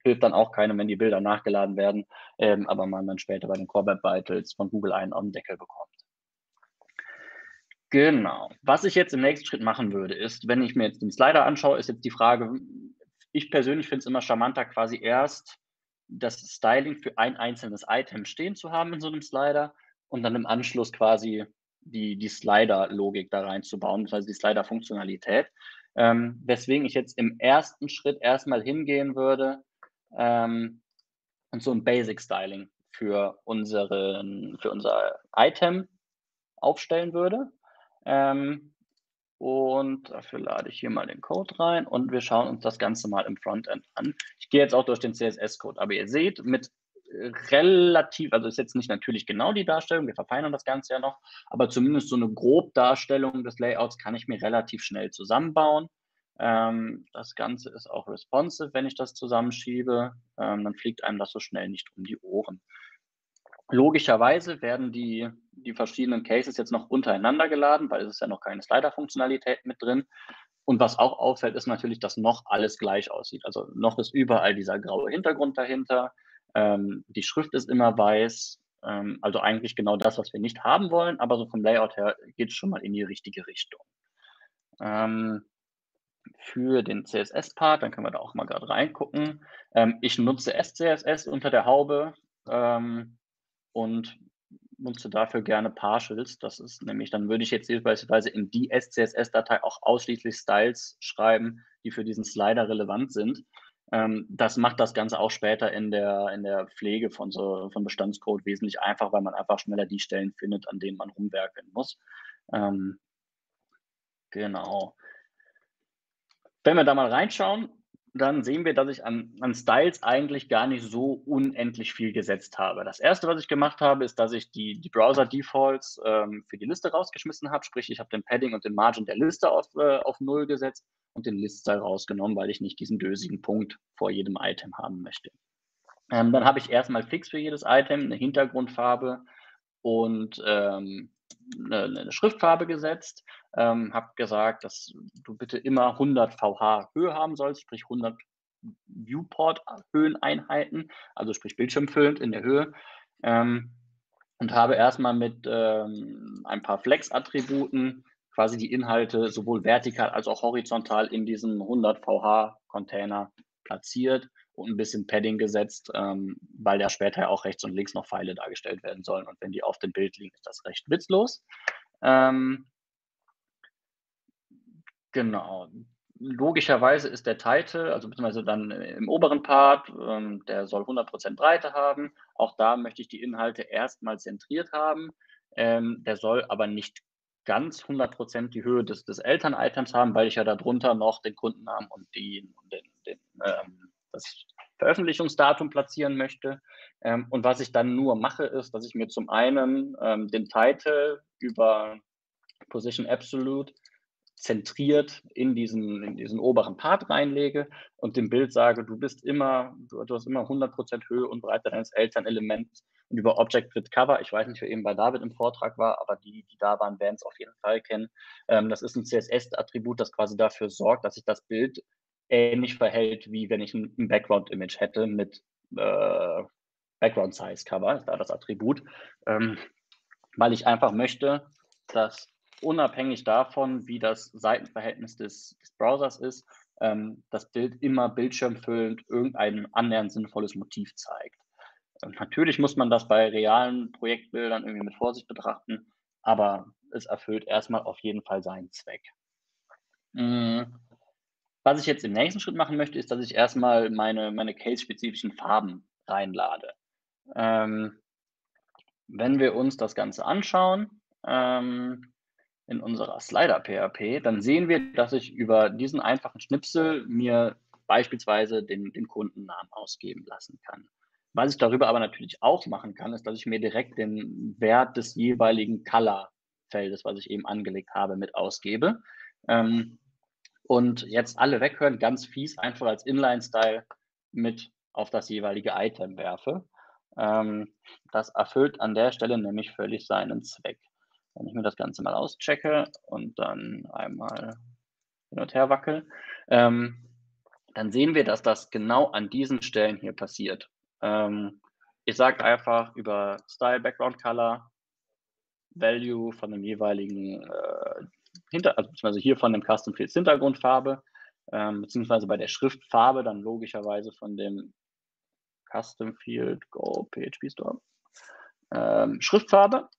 hilft dann auch keinem, wenn die Bilder nachgeladen werden, ähm, aber man dann später bei den Core Web Vitals von Google einen auf den Deckel bekommt. Genau. Was ich jetzt im nächsten Schritt machen würde, ist, wenn ich mir jetzt den Slider anschaue, ist jetzt die Frage, ich persönlich finde es immer charmanter, quasi erst das Styling für ein einzelnes Item stehen zu haben in so einem Slider und dann im Anschluss quasi die, die Slider-Logik da reinzubauen, also die Slider-Funktionalität. Ähm, weswegen ich jetzt im ersten Schritt erstmal hingehen würde ähm, und so ein Basic Styling für, unseren, für unser Item aufstellen würde. Ähm, und dafür lade ich hier mal den Code rein und wir schauen uns das Ganze mal im Frontend an. Ich gehe jetzt auch durch den CSS-Code, aber ihr seht, mit relativ, also ist jetzt nicht natürlich genau die Darstellung, wir verfeinern das Ganze ja noch, aber zumindest so eine Grobdarstellung des Layouts kann ich mir relativ schnell zusammenbauen. Ähm, das Ganze ist auch responsive, wenn ich das zusammenschiebe, ähm, dann fliegt einem das so schnell nicht um die Ohren. Logischerweise werden die, die verschiedenen Cases jetzt noch untereinander geladen, weil es ist ja noch keine Slider-Funktionalität mit drin. Und was auch auffällt, ist natürlich, dass noch alles gleich aussieht. Also noch ist überall dieser graue Hintergrund dahinter. Ähm, die Schrift ist immer weiß, ähm, also eigentlich genau das, was wir nicht haben wollen, aber so vom Layout her geht es schon mal in die richtige Richtung. Ähm, für den CSS-Part, dann können wir da auch mal gerade reingucken. Ähm, ich nutze SCSS unter der Haube ähm, und nutze dafür gerne Partials. Das ist nämlich, dann würde ich jetzt beispielsweise in die SCSS-Datei auch ausschließlich Styles schreiben, die für diesen Slider relevant sind. Ähm, das macht das Ganze auch später in der, in der Pflege von, so, von Bestandscode wesentlich einfach, weil man einfach schneller die Stellen findet, an denen man rumwerkeln muss. Ähm, genau. Wenn wir da mal reinschauen, dann sehen wir, dass ich an, an, Styles eigentlich gar nicht so unendlich viel gesetzt habe. Das erste, was ich gemacht habe, ist, dass ich die, die Browser-Defaults ähm, für die Liste rausgeschmissen habe. Sprich, ich habe den Padding und den Margin der Liste auf, äh, auf Null gesetzt und den List-Style rausgenommen, weil ich nicht diesen dösigen Punkt vor jedem Item haben möchte. Ähm, dann habe ich erstmal fix für jedes Item eine Hintergrundfarbe und ähm, eine, eine, Schriftfarbe gesetzt. Ähm, habe gesagt, dass du bitte immer 100 VH Höhe haben sollst, sprich 100 Viewport-Höheneinheiten, also sprich bildschirmfüllend in der Höhe. Ähm, und habe erstmal mit ähm, ein paar Flex-Attributen quasi die Inhalte sowohl vertikal als auch horizontal in diesem 100 VH-Container platziert und ein bisschen Padding gesetzt, ähm, weil ja später auch rechts und links noch Pfeile dargestellt werden sollen. Und wenn die auf dem Bild liegen, ist das recht witzlos. Ähm, genau. Logischerweise ist der Titel, also beziehungsweise dann im oberen Part, ähm, der soll 100% Breite haben. Auch da möchte ich die Inhalte erstmal zentriert haben. Ähm, der soll aber nicht ganz 100% die Höhe des, des Eltern-Items haben, weil ich ja darunter noch den Kundennamen und die, den, den, ähm, das Veröffentlichungsdatum platzieren möchte. Ähm, und was ich dann nur mache, ist, dass ich mir zum einen ähm, den Titel über Position Absolute zentriert in diesen, in diesen oberen Part reinlege und dem Bild sage, du bist immer, du, hast immer 100% Höhe und Breite deines Elternelements und über Object with Cover, ich weiß nicht, wer eben bei David im Vortrag war, aber die, die da waren, werden es auf jeden Fall kennen. Ähm, das ist ein CSS-Attribut, das quasi dafür sorgt, dass sich das Bild ähnlich verhält, wie wenn ich ein, ein Background-Image hätte mit äh, Background-Size-Cover, ist da das Attribut, ähm, weil ich einfach möchte, dass unabhängig davon, wie das Seitenverhältnis des, des Browsers ist, ähm, das Bild immer bildschirmfüllend irgendein annähernd sinnvolles Motiv zeigt. Und natürlich muss man das bei realen Projektbildern irgendwie mit Vorsicht betrachten, aber es erfüllt erstmal auf jeden Fall seinen Zweck. Mhm. Was ich jetzt im nächsten Schritt machen möchte, ist, dass ich erstmal meine, meine case-spezifischen Farben reinlade. Ähm, wenn wir uns das Ganze anschauen, ähm, in unserer Slider-PHP, dann sehen wir, dass ich über diesen einfachen Schnipsel mir beispielsweise den, den Kundennamen ausgeben lassen kann. Was ich darüber aber natürlich auch machen kann, ist, dass ich mir direkt den Wert des jeweiligen Color-Feldes, was ich eben angelegt habe, mit ausgebe. Ähm, und jetzt alle weghören, ganz fies, einfach als Inline-Style mit auf das jeweilige Item werfe. Ähm, das erfüllt an der Stelle nämlich völlig seinen Zweck. Wenn ich mir das Ganze mal auschecke und dann einmal hin und her wackel, ähm, dann sehen wir, dass das genau an diesen Stellen hier passiert. Ähm, ich sage einfach über Style, Background Color, Value von dem jeweiligen äh, Hinter, also beziehungsweise hier von dem Custom Fields Hintergrundfarbe, ähm, beziehungsweise bei der Schriftfarbe dann logischerweise von dem Custom Field Go PHP Store. Ähm, Schriftfarbe.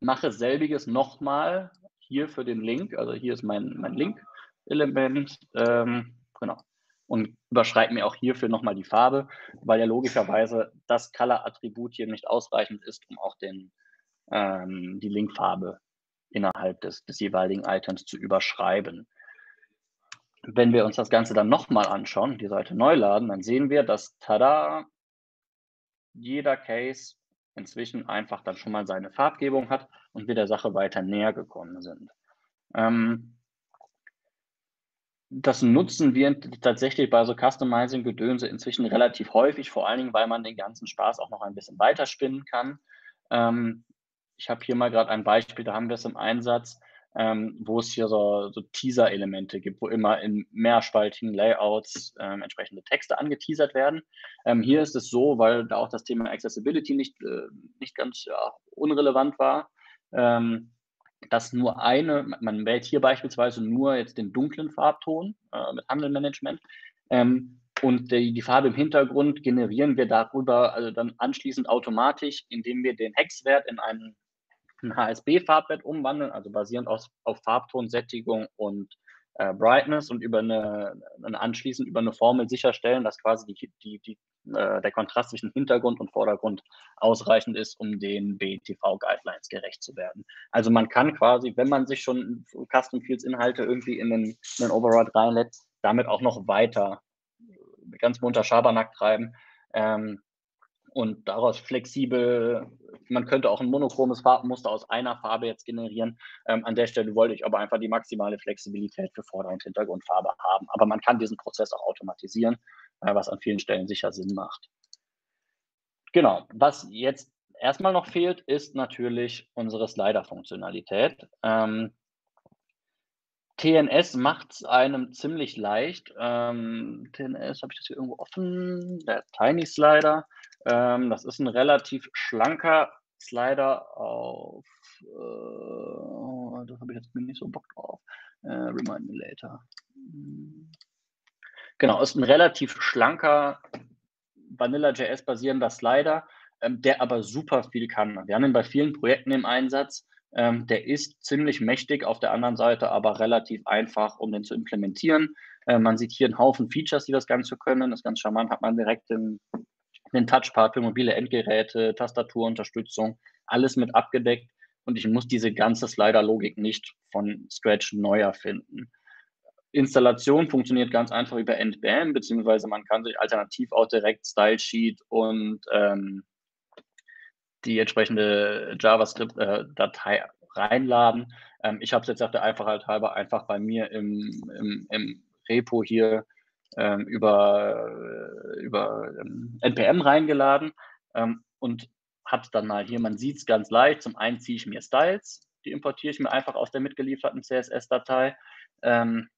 Mache selbiges nochmal hier für den Link. Also hier ist mein, mein Link-Element. Ähm, genau. Und überschreibe mir auch hierfür nochmal die Farbe, weil ja logischerweise das Color-Attribut hier nicht ausreichend ist, um auch den, ähm, die Linkfarbe innerhalb des, des jeweiligen Items zu überschreiben. Wenn wir uns das Ganze dann nochmal anschauen, die Seite neu laden, dann sehen wir, dass, tada, jeder Case inzwischen einfach dann schon mal seine Farbgebung hat und wir der Sache weiter näher gekommen sind. Ähm, das nutzen wir tatsächlich bei so Customizing-Gedönse inzwischen relativ häufig, vor allen Dingen, weil man den ganzen Spaß auch noch ein bisschen weiterspinnen kann. Ähm, ich habe hier mal gerade ein Beispiel, da haben wir es im Einsatz, ähm, wo es hier so, so Teaser-Elemente gibt, wo immer in mehrspaltigen Layouts ähm, entsprechende Texte angeteasert werden. Ähm, hier ist es so, weil da auch das Thema Accessibility nicht, äh, nicht ganz ja, unrelevant war, ähm, dass nur eine, man wählt hier beispielsweise nur jetzt den dunklen Farbton äh, mit Handelmanagement. Ähm, und die, die, Farbe im Hintergrund generieren wir darüber also dann anschließend automatisch, indem wir den Hexwert in einen ein HSB-Farbwert umwandeln, also basierend auf, auf Farbtonsättigung und äh, Brightness und über eine, anschließend über eine Formel sicherstellen, dass quasi die, die, die, äh, der Kontrast zwischen Hintergrund und Vordergrund ausreichend ist, um den BTV-Guidelines gerecht zu werden. Also man kann quasi, wenn man sich schon Custom Fields Inhalte irgendwie in den, in den Override reinlädt, damit auch noch weiter ganz munter Schabernack treiben. Ähm, und daraus flexibel, man könnte auch ein monochromes Farbmuster aus einer Farbe jetzt generieren. Ähm, an der Stelle wollte ich aber einfach die maximale Flexibilität für Vorder- und Hintergrundfarbe haben. Aber man kann diesen Prozess auch automatisieren, äh, was an vielen Stellen sicher Sinn macht. Genau, was jetzt erstmal noch fehlt, ist natürlich unsere Slider-Funktionalität. Ähm, TNS macht es einem ziemlich leicht. Ähm, TNS, habe ich das hier irgendwo offen? Der Tiny Slider. Ähm, das ist ein relativ schlanker Slider auf, äh, da habe ich jetzt nicht so Bock drauf. Äh, remind me later. Hm. Genau, ist ein relativ schlanker Vanilla.js basierender Slider, ähm, der aber super viel kann. Wir haben ihn bei vielen Projekten im Einsatz. Ähm, der ist ziemlich mächtig, auf der anderen Seite aber relativ einfach, um den zu implementieren. Äh, man sieht hier einen Haufen Features, die das Ganze können. Das ist ganz charmant, hat man direkt den einen Touchpad für mobile Endgeräte, Tastaturunterstützung, alles mit abgedeckt und ich muss diese ganze Slider-Logik nicht von Scratch neu erfinden. Installation funktioniert ganz einfach über NPM, beziehungsweise man kann sich alternativ auch direkt Stylesheet und ähm, die entsprechende JavaScript-Datei reinladen. Ähm, ich habe es jetzt auf der Einfachheit halber einfach bei mir im, im, im Repo hier ähm, über, über ähm, NPM reingeladen ähm, und habe dann mal hier, man sieht es ganz leicht, zum einen ziehe ich mir Styles, die importiere ich mir einfach aus der mitgelieferten CSS-Datei. Ähm,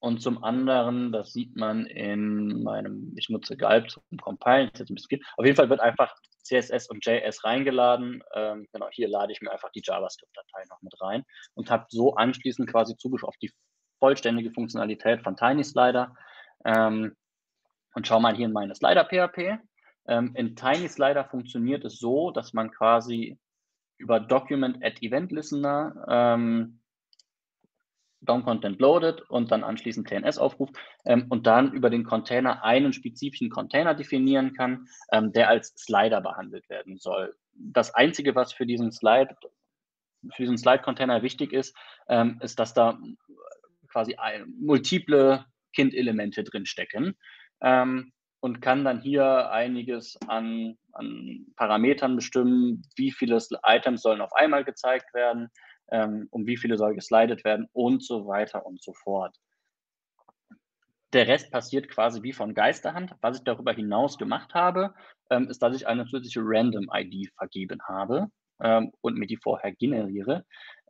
und zum anderen, das sieht man in meinem, ich nutze Galb zum Compilen, ist ein bisschen. Auf jeden Fall wird einfach CSS und JS reingeladen. Ähm, genau, hier lade ich mir einfach die JavaScript-Datei noch mit rein und habe so anschließend quasi Zugriff auf die vollständige Funktionalität von Tiny Slider. Ähm, und schau mal hier in meine Slider-PHP. Ähm, in Tiny Slider funktioniert es so, dass man quasi über Document at Event Listener ähm, Down Content loaded und dann anschließend TNS aufruft ähm, und dann über den Container einen spezifischen Container definieren kann, ähm, der als Slider behandelt werden soll. Das Einzige, was für diesen Slide, für diesen Slide-Container wichtig ist, ähm, ist, dass da quasi ein, multiple Kind-Elemente drin stecken. Ähm, und kann dann hier einiges an, an Parametern bestimmen, wie viele Items sollen auf einmal gezeigt werden, ähm, um wie viele soll geslidet werden und so weiter und so fort. Der Rest passiert quasi wie von Geisterhand. Was ich darüber hinaus gemacht habe, ähm, ist, dass ich eine zusätzliche Random-ID vergeben habe ähm, und mir die vorher generiere,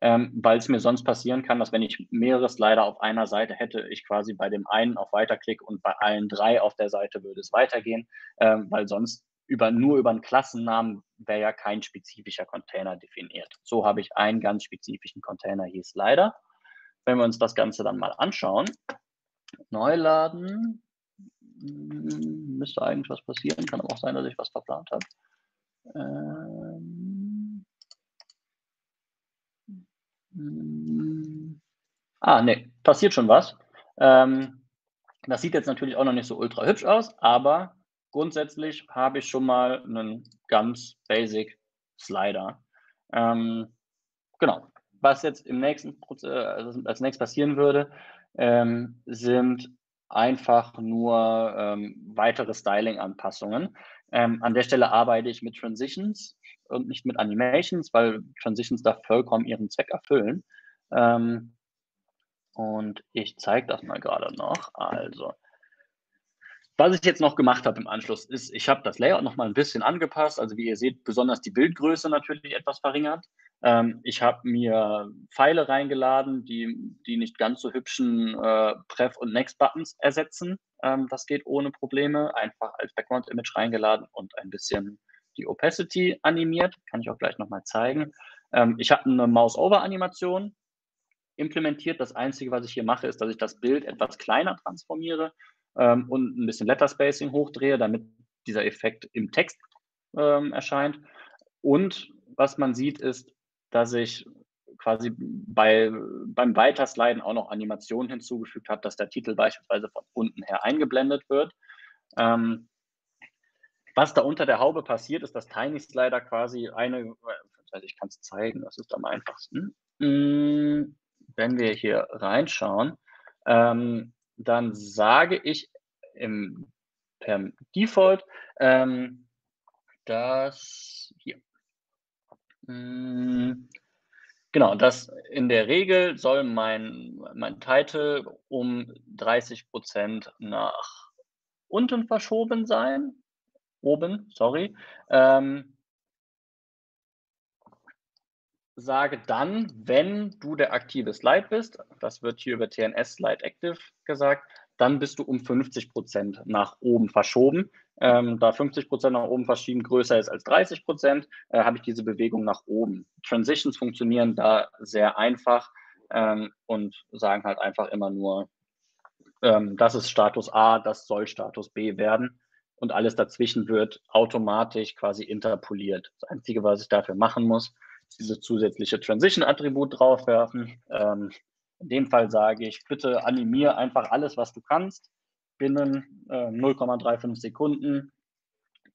ähm, weil es mir sonst passieren kann, dass wenn ich mehrere Slider auf einer Seite hätte, ich quasi bei dem einen auf Weiterklick und bei allen drei auf der Seite würde es weitergehen, ähm, weil sonst über, nur über einen Klassennamen wäre ja kein spezifischer Container definiert. So habe ich einen ganz spezifischen Container hier Slider. Wenn wir uns das Ganze dann mal anschauen, neu laden, hm, müsste eigentlich was passieren, kann aber auch sein, dass ich was verplant habe. Ähm, ah, ne, passiert schon was. Ähm, das sieht jetzt natürlich auch noch nicht so ultra hübsch aus, aber grundsätzlich habe ich schon mal einen ganz basic Slider. Ähm, genau. Was jetzt im nächsten Prozess, also als nächstes passieren würde, ähm, sind einfach nur ähm, weitere Styling-Anpassungen. Ähm, an der Stelle arbeite ich mit Transitions und nicht mit Animations, weil Transitions da vollkommen ihren Zweck erfüllen. Ähm, und ich zeige das mal gerade noch. Also, was ich jetzt noch gemacht habe im Anschluss ist, ich habe das Layout noch mal ein bisschen angepasst. Also wie ihr seht, besonders die Bildgröße natürlich etwas verringert. Ähm, ich habe mir Pfeile reingeladen, die die nicht ganz so hübschen äh, Pref- und Next-Buttons ersetzen. Ähm, das geht ohne Probleme. Einfach als Background-Image reingeladen und ein bisschen die Opacity animiert. Kann ich auch gleich noch mal zeigen. Ähm, ich habe eine Mouse-Over-Animation implementiert. Das Einzige, was ich hier mache, ist, dass ich das Bild etwas kleiner transformiere ähm, und ein bisschen Letter Spacing hochdrehe, damit dieser Effekt im Text ähm, erscheint. Und was man sieht, ist, dass ich quasi bei, beim Weitersliden auch noch Animationen hinzugefügt habe, dass der Titel beispielsweise von unten her eingeblendet wird. Ähm, was da unter der Haube passiert, ist, dass Tiny Slider quasi eine, ich kann es zeigen, das ist am einfachsten. Hm, wenn wir hier reinschauen, ähm, dann sage ich im, per Default, ähm, dass hier, hm, genau, dass in der Regel soll mein, mein Titel um 30 Prozent nach unten verschoben sein, oben, sorry. Ähm, sage dann, wenn du der aktive Slide bist, das wird hier über TNS Slide Active gesagt, dann bist du um 50 Prozent nach oben verschoben. Ähm, da 50 Prozent nach oben verschieben größer ist als 30 Prozent, äh, habe ich diese Bewegung nach oben. Transitions funktionieren da sehr einfach ähm, und sagen halt einfach immer nur, ähm, das ist Status A, das soll Status B werden und alles dazwischen wird automatisch quasi interpoliert. Das Einzige, was ich dafür machen muss, dieses zusätzliche Transition-Attribut draufwerfen. Ähm, in dem Fall sage ich, bitte animiere einfach alles, was du kannst, binnen äh, 0,35 Sekunden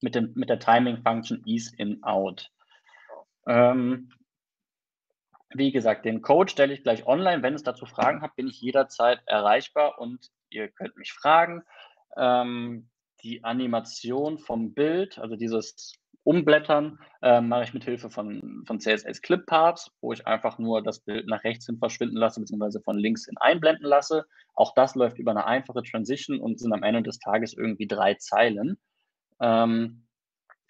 mit, dem, mit der Timing-Function Ease in Out. Ähm, wie gesagt, den Code stelle ich gleich online. Wenn es dazu Fragen habt, bin ich jederzeit erreichbar und ihr könnt mich fragen. Ähm, die Animation vom Bild, also dieses Umblättern äh, mache ich mit Hilfe von, von CSS Clip Paths, wo ich einfach nur das Bild nach rechts hin verschwinden lasse, beziehungsweise von links hin einblenden lasse. Auch das läuft über eine einfache Transition und sind am Ende des Tages irgendwie drei Zeilen. Ähm,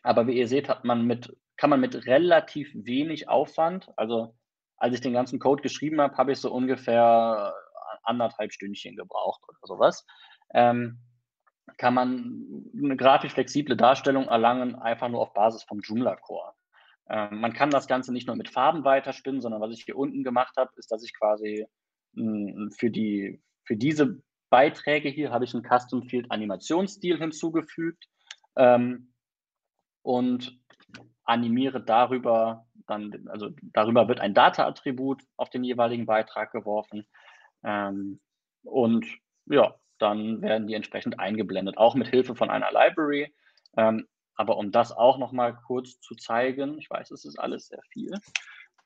aber wie ihr seht, hat man mit, kann man mit relativ wenig Aufwand, also als ich den ganzen Code geschrieben habe, habe ich so ungefähr anderthalb Stündchen gebraucht oder sowas. Ähm, kann man eine grafisch flexible Darstellung erlangen, einfach nur auf Basis vom Joomla Core. Ähm, man kann das Ganze nicht nur mit Farben weiterspinnen, sondern was ich hier unten gemacht habe, ist, dass ich quasi mh, hm, für, die, für diese Beiträge hier habe ich einen Custom Field Animationsstil hinzugefügt ähm, und animiere darüber dann, also darüber wird ein Data-Attribut auf den jeweiligen Beitrag geworfen. Ähm, und ja, dann werden die entsprechend eingeblendet, auch mit Hilfe von einer Library. Ähm, aber um das auch noch mal kurz zu zeigen, ich weiß, es ist alles sehr viel.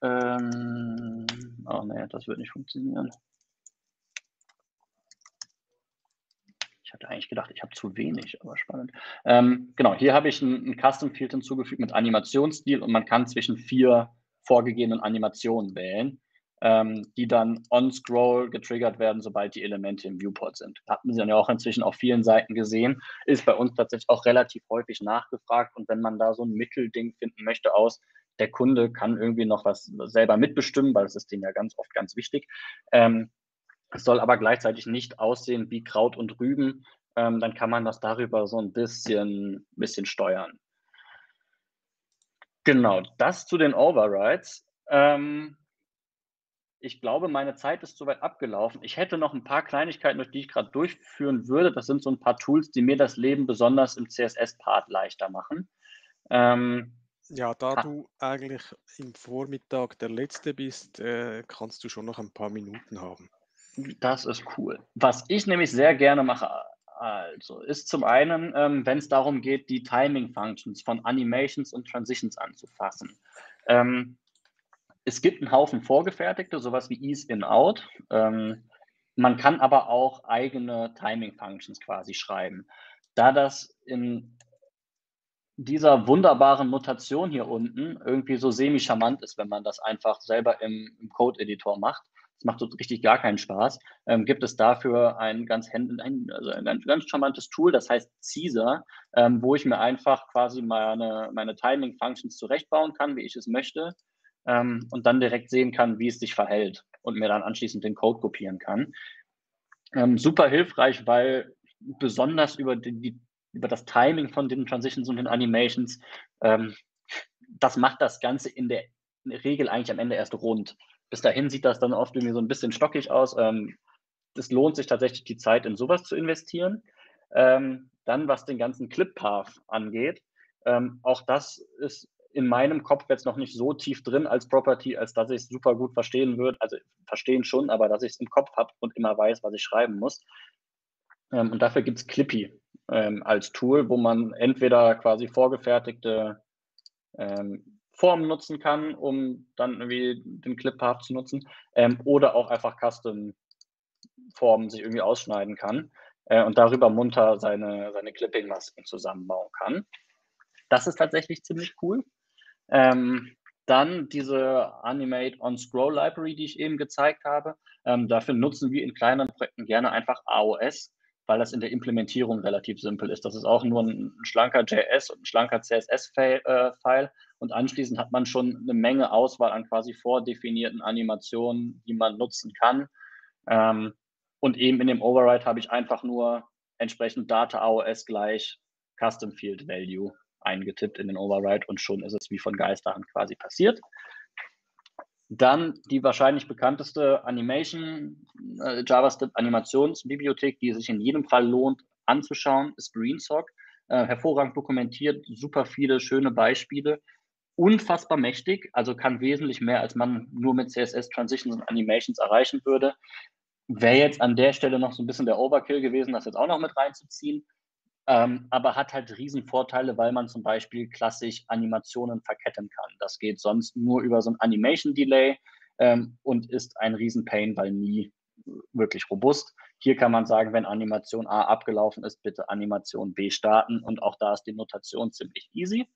Ähm, oh nee, das wird nicht funktionieren. Ich Ich hatte eigentlich gedacht, ich habe zu wenig, aber spannend. Ähm, genau, hier habe ich ein, ein Custom Field hinzugefügt mit Animationsstil und man kann zwischen vier vorgegebenen Animationen wählen, ähm, die dann on-scroll getriggert werden, sobald die Elemente im Viewport sind. Hatten Sie dann ja auch inzwischen auf vielen Seiten gesehen, ist bei uns tatsächlich auch relativ häufig nachgefragt und wenn man da so ein Mittelding finden möchte aus, der Kunde kann irgendwie noch was selber mitbestimmen, weil das ist denen ja ganz oft ganz wichtig, ähm, es soll aber gleichzeitig nicht aussehen wie Kraut und Rüben. Ähm, dann kann man das darüber so ein bisschen, bisschen steuern. Genau, das zu den Overrides. Ähm, ich glaube, meine Zeit ist soweit abgelaufen. Ich hätte noch ein paar Kleinigkeiten, durch die ich gerade durchführen würde. Das sind so ein paar Tools, die mir das Leben besonders im CSS-Part leichter machen. Ähm, ja, da du eigentlich im Vormittag der Letzte bist, äh, kannst du schon noch ein paar Minuten haben. Das ist cool. Was ich nämlich sehr gerne mache, also ist zum einen, ähm, wenn es darum geht, die Timing-Functions von Animations und Transitions anzufassen. Ähm, es gibt einen Haufen vorgefertigte, sowas wie Ease in Out. Ähm, man kann aber auch eigene Timing-Functions quasi schreiben. Da das in dieser wunderbaren Notation hier unten irgendwie so semi-charmant ist, wenn man das einfach selber im, im Code-Editor macht, das macht so richtig gar keinen Spaß. Ähm, gibt es dafür ein ganz, ein, also ein ganz, ganz charmantes Tool, das heißt Caesar, ähm, wo ich mir einfach quasi meine, meine Timing-Functions zurechtbauen kann, wie ich es möchte, ähm, und dann direkt sehen kann, wie es sich verhält und mir dann anschließend den Code kopieren kann. Ähm, super hilfreich, weil besonders über, die, über das Timing von den Transitions und den Animations, ähm, das macht das Ganze in der Regel eigentlich am Ende erst rund. Bis dahin sieht das dann oft irgendwie so ein bisschen stockig aus. Ähm, es lohnt sich tatsächlich die Zeit, in sowas zu investieren. Ähm, dann, was den ganzen Clip-Path angeht, ähm, auch das ist in meinem Kopf jetzt noch nicht so tief drin als Property, als dass ich es super gut verstehen würde. Also verstehen schon, aber dass ich es im Kopf habe und immer weiß, was ich schreiben muss. Ähm, und dafür gibt es Clippy ähm, als Tool, wo man entweder quasi vorgefertigte ähm, Formen nutzen kann, um dann irgendwie den Clip-Path zu nutzen, ähm, oder auch einfach Custom-Formen sich irgendwie ausschneiden kann äh, und darüber munter seine, seine Clipping-Masken zusammenbauen kann. Das ist tatsächlich ziemlich cool. Ähm, dann diese Animate on Scroll Library, die ich eben gezeigt habe. Ähm, dafür nutzen wir in kleineren Projekten gerne einfach AOS, weil das in der Implementierung relativ simpel ist. Das ist auch nur ein schlanker JS und ein schlanker CSS-File äh, und anschließend hat man schon eine Menge Auswahl an quasi vordefinierten Animationen, die man nutzen kann. Ähm, und eben in dem Override habe ich einfach nur entsprechend Data AOS gleich Custom Field Value eingetippt in den Override und schon ist es wie von Geisterhand quasi passiert. Dann die wahrscheinlich bekannteste Animation, äh, JavaScript Animationsbibliothek, die sich in jedem Fall lohnt anzuschauen, ist GreenSock. Äh, hervorragend dokumentiert, super viele schöne Beispiele, unfassbar mächtig, also kann wesentlich mehr, als man nur mit CSS Transitions und Animations erreichen würde. Wäre jetzt an der Stelle noch so ein bisschen der Overkill gewesen, das jetzt auch noch mit reinzuziehen. Ähm, aber hat halt Riesenvorteile, weil man zum Beispiel klassisch Animationen verketten kann. Das geht sonst nur über so ein Animation Delay ähm, und ist ein Riesenpain, weil nie wirklich robust. Hier kann man sagen, wenn Animation A abgelaufen ist, bitte Animation B starten und auch da ist die Notation ziemlich easy.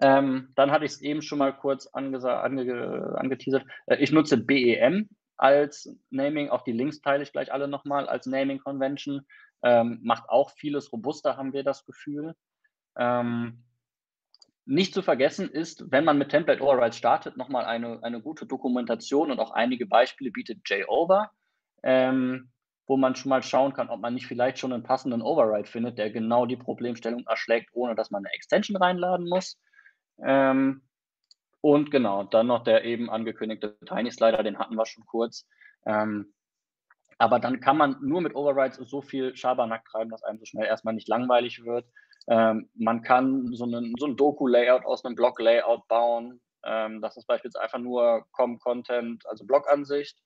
Ähm, dann hatte ich es eben schon mal kurz ange angeteasert. Äh, ich nutze BEM als Naming, auch die Links teile ich gleich alle nochmal als Naming Convention ähm, macht auch vieles robuster, haben wir das Gefühl. Ähm, nicht zu vergessen ist, wenn man mit Template Overrides startet, nochmal eine, eine gute Dokumentation und auch einige Beispiele bietet JOver, ähm, wo man schon mal schauen kann, ob man nicht vielleicht schon einen passenden Override findet, der genau die Problemstellung erschlägt, ohne dass man eine Extension reinladen muss. Ähm, und genau, dann noch der eben angekündigte Tiny Slider, den hatten wir schon kurz. Ähm, aber dann kann man nur mit Overrides so viel Schabernack treiben, dass einem so schnell erstmal nicht langweilig wird. Ähm, man kann so, einen, so ein Doku-Layout aus einem Blog-Layout bauen. Ähm, das ist beispielsweise einfach nur Com-Content, also Blog-Ansicht.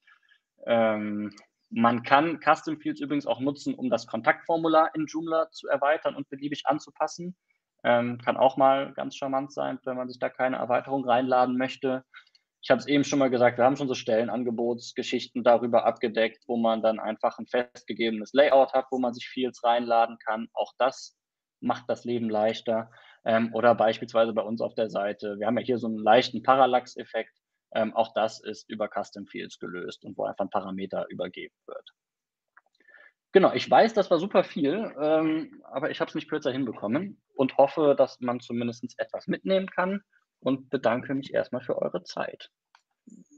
Ähm, man kann Custom Fields übrigens auch nutzen, um das Kontaktformular in Joomla zu erweitern und beliebig anzupassen. Ähm, kann auch mal ganz charmant sein, wenn man sich da keine Erweiterung reinladen möchte. Ich habe es eben schon mal gesagt, wir haben schon so Stellenangebotsgeschichten darüber abgedeckt, wo man dann einfach ein festgegebenes Layout hat, wo man sich Fields reinladen kann. Auch das macht das Leben leichter. Ähm, oder beispielsweise bei uns auf der Seite, wir haben ja hier so einen leichten Parallax-Effekt. Ähm, auch das ist über Custom Fields gelöst und wo einfach ein Parameter übergeben wird. Genau, ich weiß, das war super viel, ähm, aber ich habe es nicht kürzer hinbekommen und hoffe, dass man zumindest etwas mitnehmen kann und bedanke mich erstmal für eure Zeit.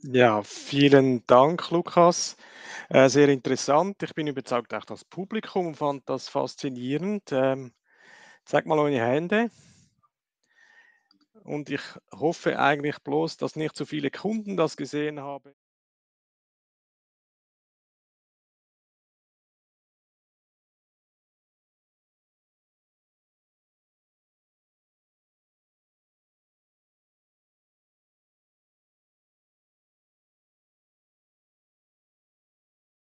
Ja, vielen Dank, Lukas. Äh, sehr interessant. Ich bin überzeugt, auch das Publikum fand das faszinierend. Ähm, zeig mal eure Hände. Und ich hoffe eigentlich bloß, dass nicht so viele Kunden das gesehen haben.